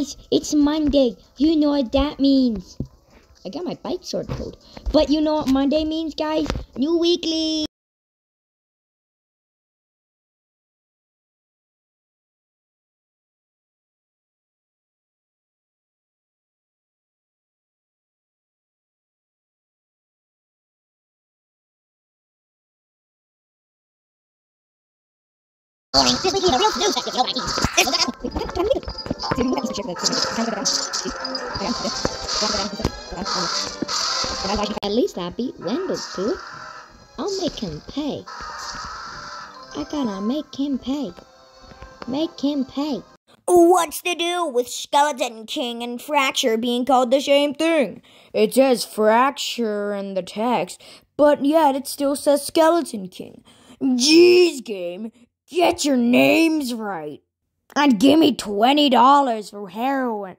Guys, it's Monday. You know what that means. I got my bike sword code. But you know what Monday means, guys? New weekly. A real snooze. At least I beat Wendell to it. I'll make him pay. I gotta make him pay. Make him pay. What's the deal with Skeleton King and Fracture being called the same thing? It says Fracture in the text, but yet it still says Skeleton King. Jeez, game, get your names right. And give me $20 for heroin.